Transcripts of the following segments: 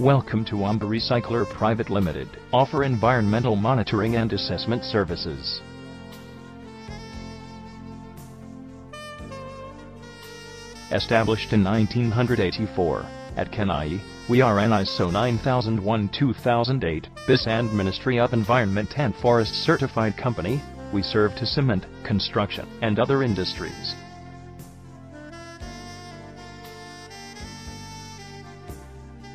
Welcome to Amba Recycler Private Limited, offer environmental monitoring and assessment services. Established in 1984, at Chennai, we are an ISO 9001-2008, BIS and Ministry of Environment and Forest certified company, we serve to cement, construction, and other industries.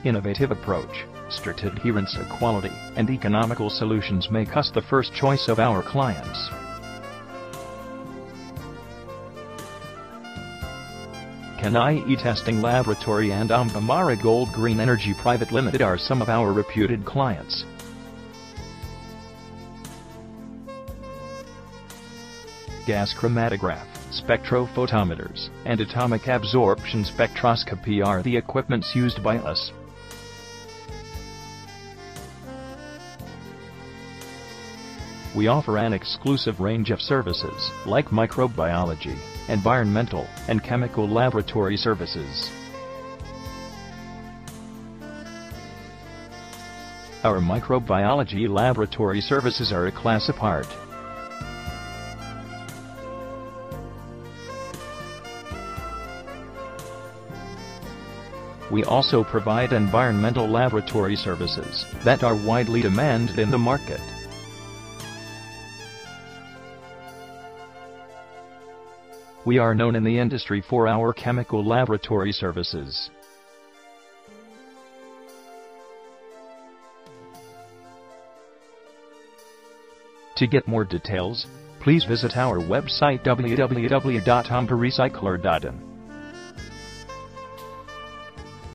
Innovative approach, strict adherence to quality, and economical solutions make us the first choice of our clients. Chennai E-Testing Laboratory and Amba Marigold Green Energy Private Limited are some of our reputed clients. Gas chromatograph, spectrophotometers, and atomic absorption spectroscopy are the equipments used by us. We offer an exclusive range of services, like microbiology, environmental, and chemical laboratory services. Our microbiology laboratory services are a class apart. We also provide environmental laboratory services that are widely demanded in the market. We are known in the industry for our chemical laboratory services. To get more details, please visit our website www.ambarecycler.in.